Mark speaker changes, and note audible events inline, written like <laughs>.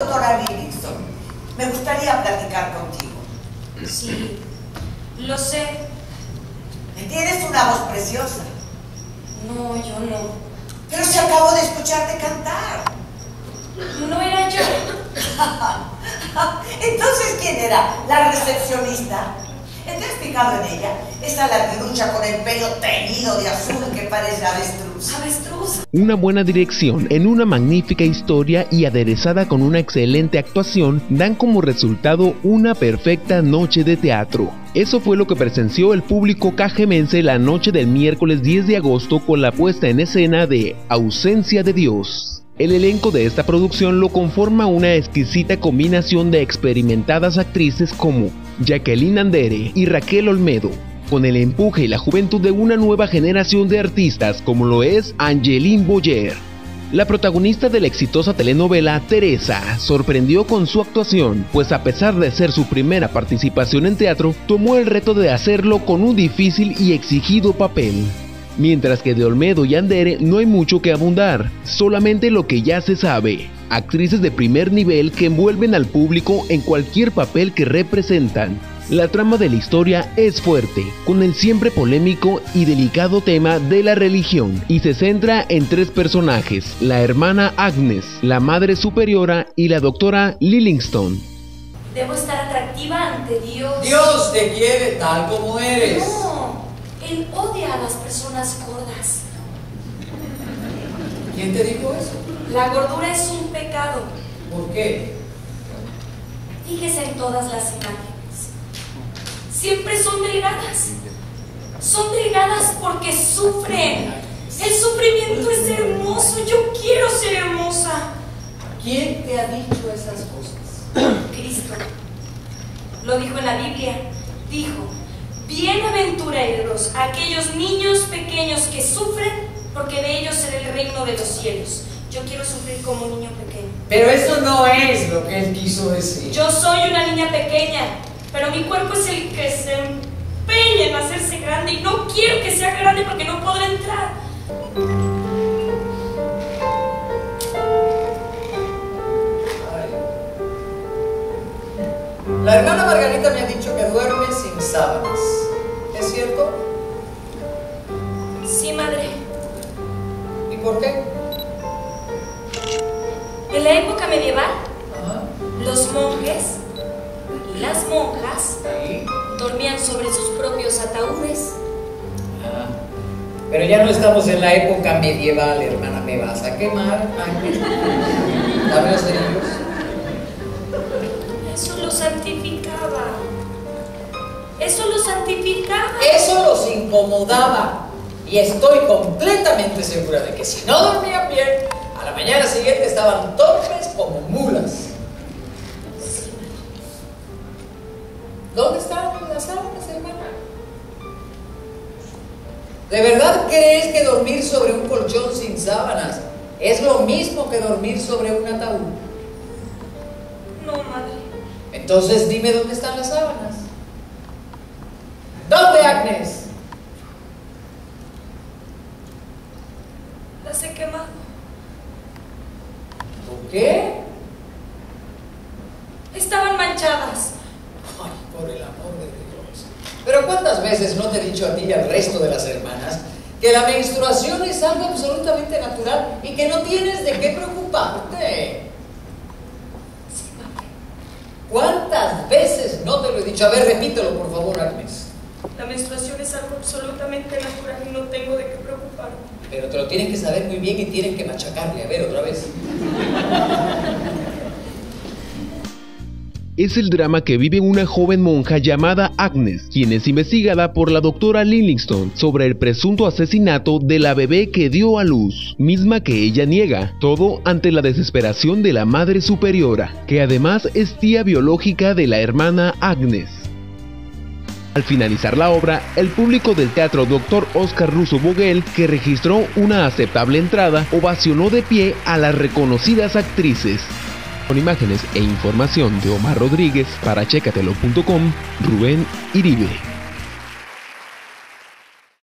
Speaker 1: Doctora Livingston, me gustaría platicar contigo.
Speaker 2: Sí, lo sé.
Speaker 1: Tienes una voz preciosa,
Speaker 2: No, yo no.
Speaker 1: pero se acabó de escucharte cantar.
Speaker 2: No era yo. <laughs>
Speaker 1: Entonces, ¿quién era? ¿La recepcionista? ¿Te has fijado en ella? Esa larguirucha con el pelo teñido de azul que parece avestruz.
Speaker 2: Avestruz.
Speaker 3: Una buena dirección en una magnífica historia y aderezada con una excelente actuación dan como resultado una perfecta noche de teatro. Eso fue lo que presenció el público cajemense la noche del miércoles 10 de agosto con la puesta en escena de Ausencia de Dios. El elenco de esta producción lo conforma una exquisita combinación de experimentadas actrices como Jacqueline Andere y Raquel Olmedo, con el empuje y la juventud de una nueva generación de artistas como lo es Angeline Boyer. La protagonista de la exitosa telenovela Teresa sorprendió con su actuación, pues a pesar de ser su primera participación en teatro, tomó el reto de hacerlo con un difícil y exigido papel. Mientras que de Olmedo y Andere no hay mucho que abundar, solamente lo que ya se sabe. Actrices de primer nivel que envuelven al público en cualquier papel que representan. La trama de la historia es fuerte, con el siempre polémico y delicado tema de la religión, y se centra en tres personajes, la hermana Agnes, la madre superiora y la doctora Lillingston.
Speaker 2: Debo estar atractiva ante Dios.
Speaker 4: Dios te quiere tal como eres.
Speaker 2: No, Él odia a las personas gordas.
Speaker 4: ¿Quién te dijo eso?
Speaker 2: La gordura es un pecado.
Speaker 4: ¿Por qué?
Speaker 2: Fíjese en todas las imágenes. Siempre son delgadas. Son delgadas porque sufren. El sufrimiento es hermoso. Yo quiero ser hermosa.
Speaker 4: ¿Quién te ha dicho esas cosas? <clears throat>
Speaker 2: Cristo lo dijo en la Biblia. Dijo, bienaventurados aquellos niños pequeños que sufren, porque de ellos será el reino de los cielos. Yo quiero sufrir como un niño pequeño.
Speaker 4: Pero eso no es lo que él quiso decir.
Speaker 2: Yo soy una niña pequeña, pero mi cuerpo es el que se empeña en hacerse grande y no quiero que sea grande porque no podré entrar.
Speaker 4: Ay. La hermana Margarita me ha dicho que duerme sin sábanas. ¿Es cierto?
Speaker 2: Sí, madre.
Speaker 4: ¿Y por qué?
Speaker 2: En la época medieval,
Speaker 4: Ajá.
Speaker 2: los monjes y las monjas
Speaker 4: Sí.
Speaker 2: dormían sobre sus propios ataúdes.
Speaker 4: Ah. Pero ya no estamos en la época medieval, hermana. ¿Me vas a quemar? Dame los. <laughs>
Speaker 2: Eso lo santificaba. Eso lo santificaba.
Speaker 4: Eso los incomodaba. Y estoy completamente segura de que si no dormían bien, a la mañana siguiente estaban torpes como mulas. ¿Dónde están las sábanas, hermana? ¿De verdad crees que dormir sobre un colchón sin sábanas es lo mismo que dormir sobre un ataúd?
Speaker 2: No, madre.
Speaker 4: Entonces dime dónde están las sábanas. ¿Dónde, Agnes?
Speaker 2: Las he quemado.
Speaker 4: ¿Por qué?
Speaker 2: Estaban manchadas.
Speaker 4: Ay, por el amor de Dios. Pero ¿cuántas veces no te he dicho a ti y al resto de las hermanas que la menstruación es algo absolutamente natural y que no tienes de qué preocuparte?
Speaker 2: Sí.
Speaker 4: ¿Cuántas veces no te lo he dicho? A ver, repítelo, por favor, Agnes.
Speaker 2: La menstruación es algo absolutamente natural y no tengo de qué preocuparme.
Speaker 4: Pero te lo tienen que saber muy bien y tienen que machacarle. A ver, otra vez.
Speaker 3: es el drama que vive una joven monja llamada Agnes, quien es investigada por la doctora Lillingston sobre el presunto asesinato de la bebé que dio a luz, misma que ella niega, todo ante la desesperación de la madre superiora, que además es tía biológica de la hermana Agnes. Al finalizar la obra, el público del teatro Dr. Oscar Russo Boguel, que registró una aceptable entrada, ovacionó de pie a las reconocidas actrices. Con imágenes e información de Omar Rodríguez para checatelo.com, Rubén Iribe.